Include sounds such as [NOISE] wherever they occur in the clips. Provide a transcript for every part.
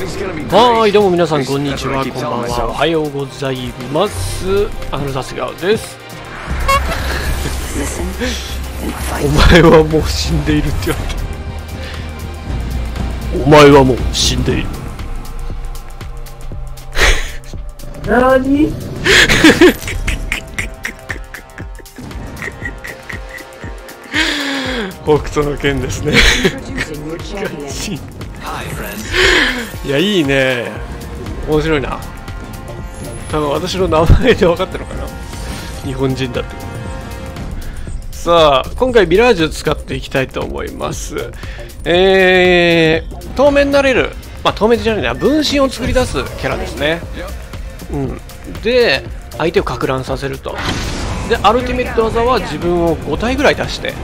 はいどうも皆さんこんにちはこんばんは。おはようございます。アヌザスガーです。[LAUGHS] お前はもう死んでいるって言われた。お前はもう死んでいる。何？北斗の剣ですね [LAUGHS] いやいいね。面白いな。多分私の名前で分かったのかな。日本人だってさあ今回ミラージュ使っていきたいと思います。えー、透明になれる。まあ透明じゃないな分身を作り出すキャラですね。うん。で相手をか乱させると。でアルティメット技は自分を5体ぐらい出して。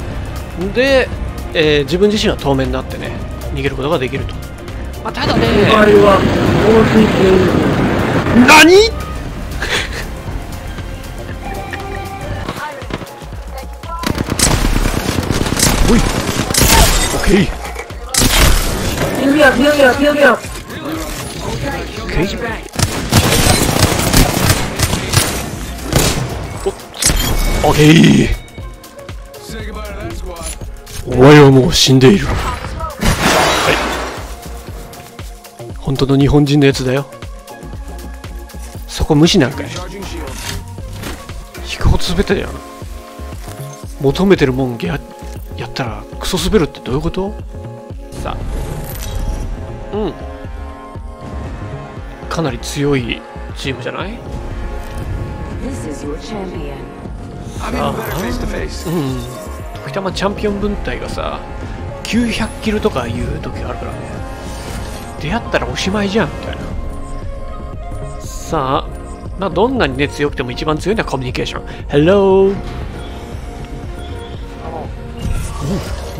で、えー、自分自身は透明になってね。逃げることができると、まあ、ただね。お前は多すぎている何？おい。オッケーピヨピヨピヨピヨピヨピヨオッケーおオッケーお前はもう死んでいる本当の日本人のやつだよ。そこ無視なんかい引くほど滑ったじゃん求めてるもんややったらクソ滑るってどういうこと？さあ。うん。かなり強いチームじゃない？Your champion. うん。時たまチャンピオン分隊がさ900キルとかいう時があるからね出会ったらおしまいじゃんみたいな。さあまあどんなにね強くても一番強いのはコミュニケーション。Hello うん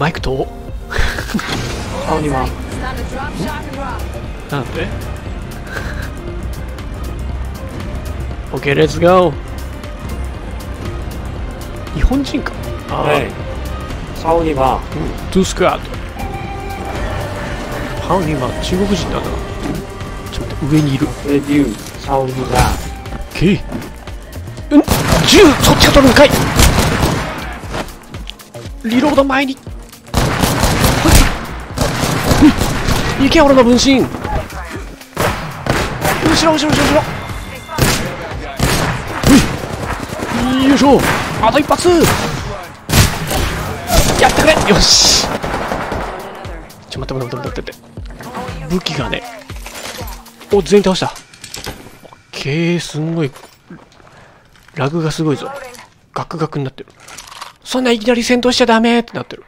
マイクと顔には.なんで ?OK, let's go! 日本人か。はい。顔にはうん、トゥー。スクワット。ハウニーは中国人だ。な。ちょっと上にいる。レデュー顔にはけい。うん、銃そっちが取るんかい。リロード前に。うん。行け俺の分身。後ろ後ろ後ろ後ろ。うん。よいしょ。あと一発。やってくれ。よし。ちょ待って待って待って待って待って武器がね。お全員倒した。オッケーすんごい。ラグがすごいぞ。ガクガクになってる。そんないきなり戦闘しちゃダメってなってる.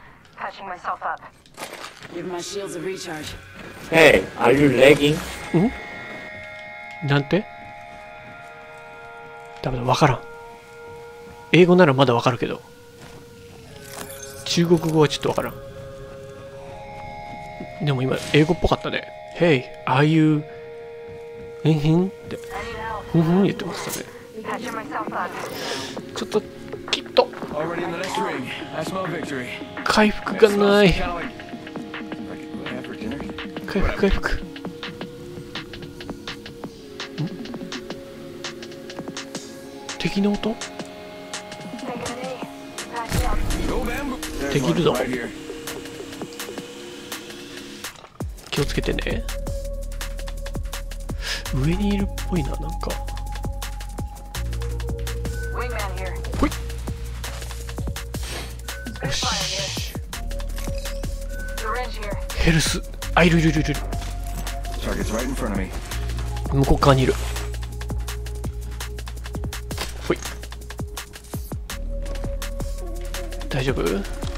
Hey, are you lagging? なんて？ダメだわからん。英語ならまだわかるけど。中国語はちょっとわからんでも今、英語っぽかったね。Hey, are you... んふんって。ふんふん言ってましたね。ちょっと、きっと。回復がない。回復、回復。うん敵の音？できるぞ。気をつけてね。上にいるっぽいななんか。ほい。よし。ヘルス。あいるいるいるいる。向こう側にいる。ほい。大丈夫？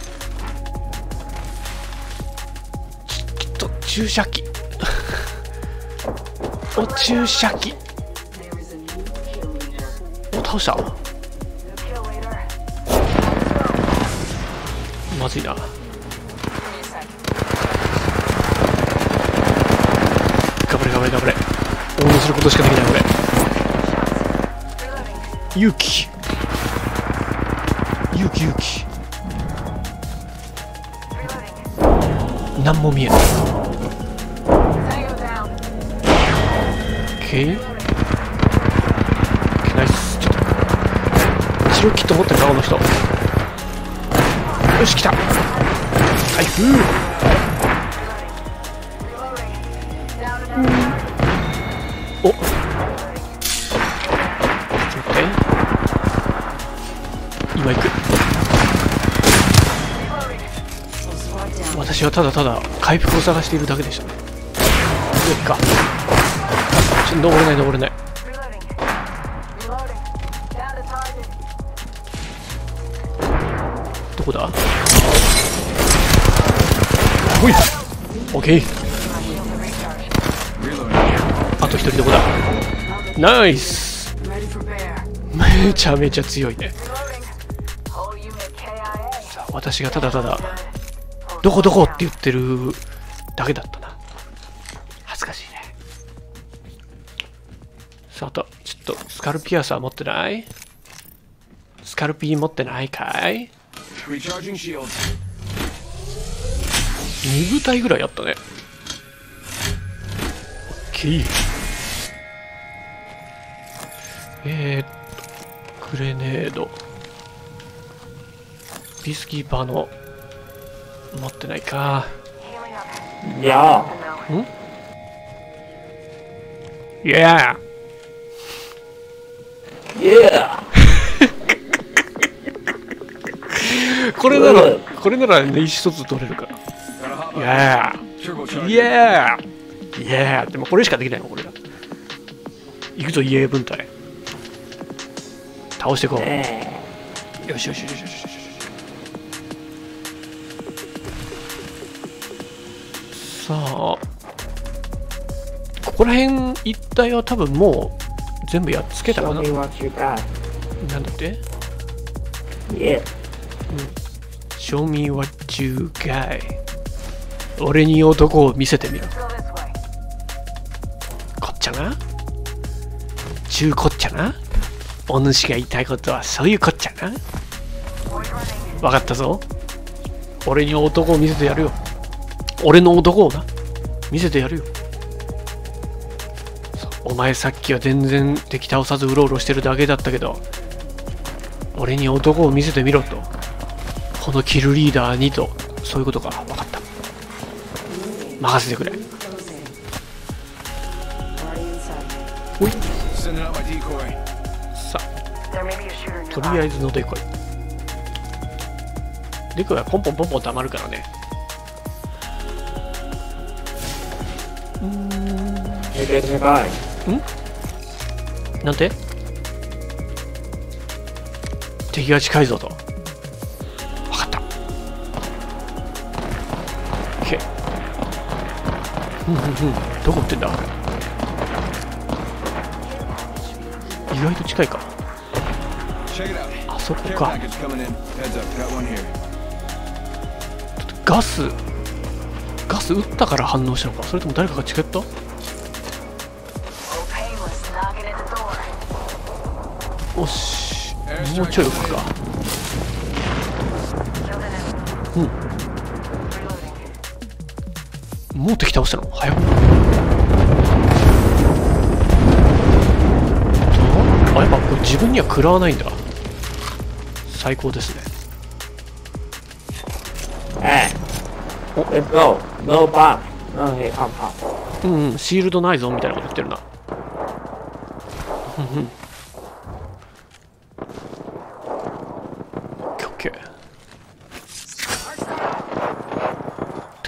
注射器。お注射器。お倒した。まずいな。することしかできないれ勇気。勇気勇気。何も見えないケーナイスちょっと治療キット持ってるなこの人。よし来た。はい。ふうお。ちょっと待って。今行く。私はただただ回復を探しているだけでしたね。上か。登れない登れない。どこだ？ほい。オッケー。あと一人どこだ？ナイス。めちゃめちゃ強いね。私がただただどこどこって言ってるだけだった。さとちょっとスカルピアサー持ってない？スカルピー持ってないかい？Recharging shields. 2部隊ぐらいやったねオッケーえー、っとグレネードピースキーパーの持ってないか Healing up. Yeah. No. いや Yeah. [LAUGHS] これならこれならね一つ取れるから。や turbocharger. いやいやでもこれしかできないのこれが行くぞイエー分隊倒していこう。Eh. よしよしよしよしよしよし。さあここら辺一帯は多分もう全部やっつけたかな？なんだって？Show me what you got 俺に男を見せてみろ.こっちゃな？中こっちゃな？お主が言いたいことはそういうこっちゃな？わかったぞ。俺に男を見せてやるよ。俺の男をな。見せてやるよお前さっきは全然敵倒さずうろうろしてるだけだったけど俺に男を見せてみろと。このキルリーダーにと。そういうことか。分かった。任せてくれ。my decoy. さあとり.あえずのデコイ。デコイはポンポンポンポン溜まるからね。get me by. なんて？敵が近いぞと。分かった。OK うんうんうん。どこ撃ってんだ？意外と近いか。あそこか。ガスガス撃ったから反応したのか。それとも誰かが近寄ったおしもうちょい撃つか. Hmm. Reloading. もう敵倒したの？早っとあやっぱこれ自分には食らわないんだ最高ですね Eh. No, hey, pump, pump. うんうんシールドないぞみたいなこと言ってるなうんうんオッケーオッケー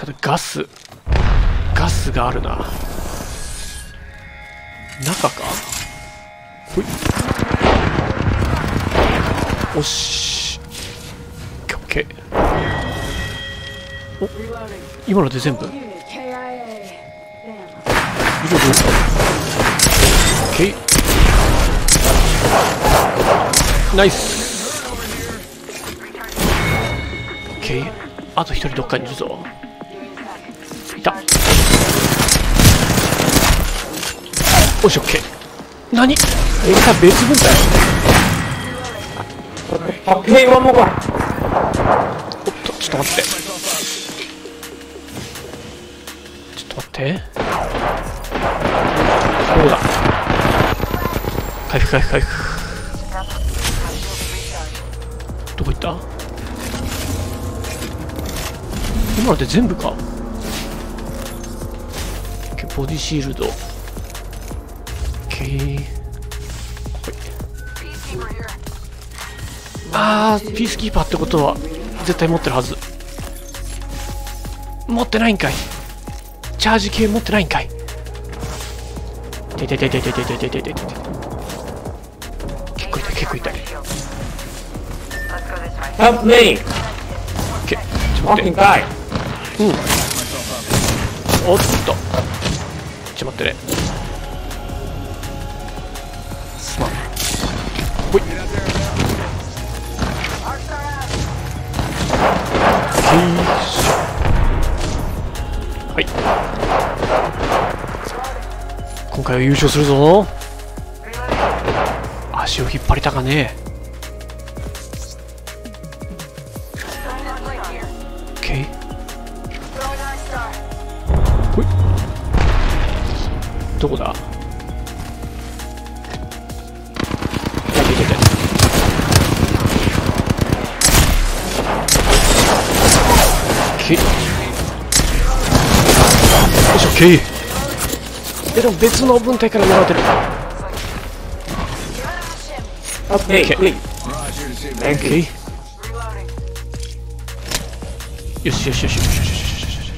ただガスガスがあるな中か？ほいおしオッケーお今ので全部？Unit KIA. Damn. 以上です。OK。ナイス。OK。あと一人どっかにいるぞ。おし、OK。何？え、さ、別分隊 Okay, one more. おっと、ちょっと待って。ちょっと待って。そうだ？回復回復回復どこ行った？今のって全部かボディシールドあーピースキーパーってことは絶対持ってるはず持ってないんかいチャージ系持ってないんかいててててててててててて結構痛い結構痛い Help me! OK ちょっと待って Fucking guy! おっとほい。はい。今回は優勝するぞ。足を引っ張りたかねえ。ケよいしょケイでも別の分体から狙ってる。オッケーケイケイよしよしよしよしよしよしよしよ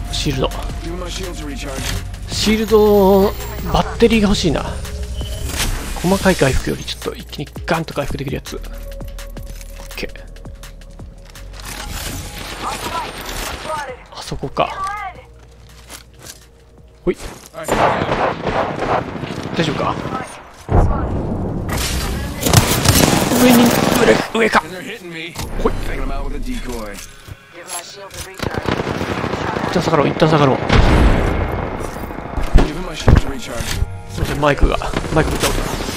しよし。よしよしよしよしよしよしよしよしよしよしよし細かい回復よりちょっと一気にガンと回復できるやつ。OK あそこか。ほい。大丈夫か？上に上か。ほい。じゃあ下がろう。一旦下がろう。すいませんマイクが。マイク撃ったことな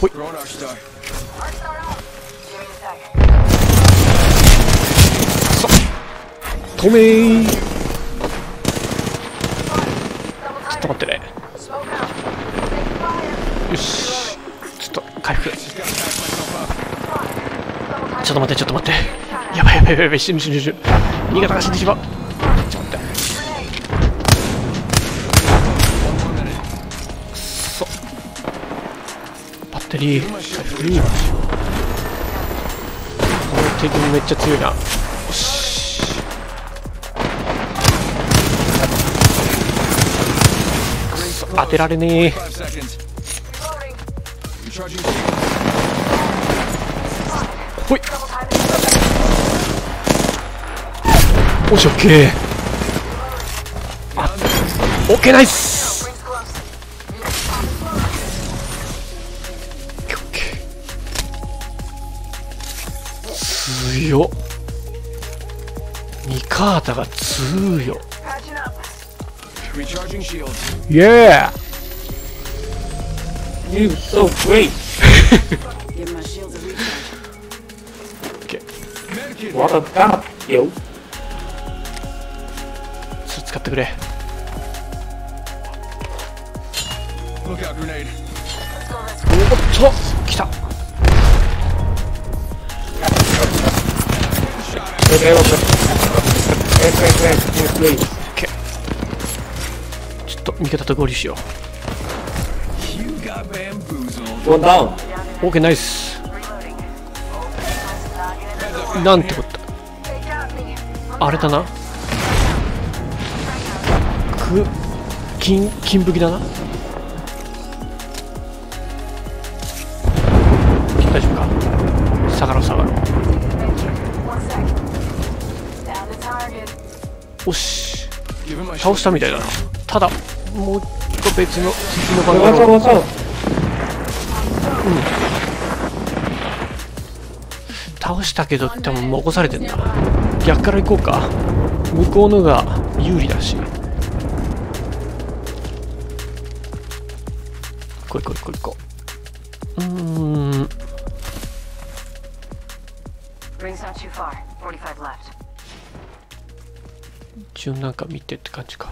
Give me a sec. た止めー。ちょっと待ってね。よし。ちょっと回復。ちょっと待ってちょっと待って。やばいやばいやばい。死ぬ死ぬ死ぬ。新潟が死んでしまう。リーフリーこの敵もめっちゃ強いな。よし。くそ当てられねえ。ほい。よしオッケー。オッケーナイス。強っミカータが強っ Recharging shield. イエー You so great! Give my shield to recharge. オッケー Medkit. What a god, you! それ使ってくれ.おっと来たちょっと味たところにしよう。オーケーナイス。なんてこと。あれだな。く、金、金武器だな。おし。倒.したみたいだな。ただもう一個別の敵のバン What's ガ up, ロー what's up? 倒したけど多分残されてんな逆から行こうか。向こうのが有利だし。こいこいこいこううーん。Ring's not too far. 45 left. 一応なんか見てって感じか。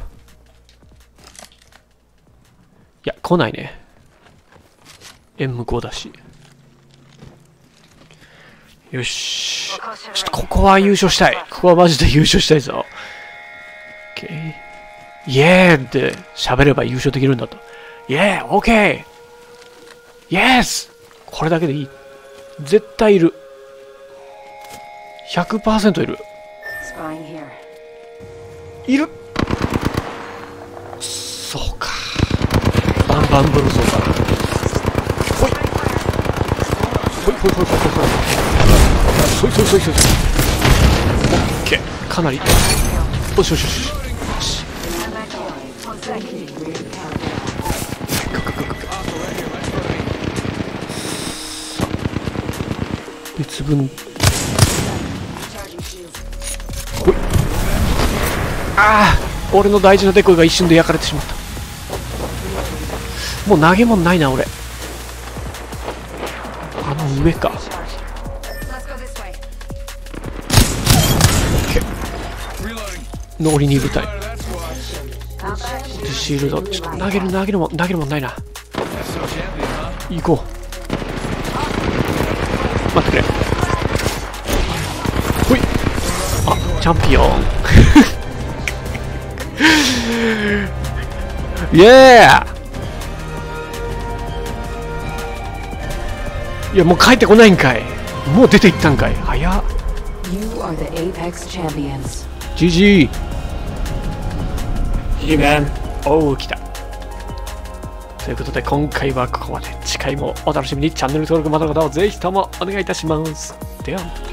いや来ないね。M5 だし。よし。ちょっとここは優勝したい。ここはマジで優勝したいぞ。OK イエーって喋れば優勝できるんだと。イエー OK イエス。これだけでいい。絶対いる。100%いる。いる。そうか。バンバンブルゾーだほい。ほいほいほいほいほいほいそいそいそいそいオッケー。かなり。よしよしよしよし.別分ああ俺の大事なデコイが一瞬で焼かれてしまった。もう投げ物ないな俺。あの上か。Let's go this way. Reloading. ノーリニー部隊シールドちょっと投げる投げるも投げるもんないな。行こう。待ってくれ。ほい。あチャンピオン。イエーいやもう帰ってこないんかい。もう出て行ったんかい。早っ。You are the Apex champions. GG man. おう来た。ということで今回はここまで。次回もお楽しみに。チャンネル登録まだの方はぜひともお願いいたします。ではまた